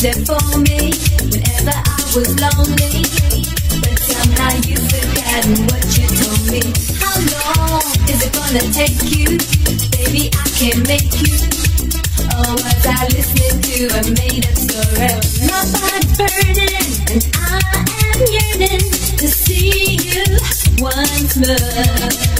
there for me whenever I was lonely. But somehow you've forgotten what you told me. How long is it gonna take you? Baby, I can make you. Or was I listening to a made up story? My body's burning and I am yearning to see you once more.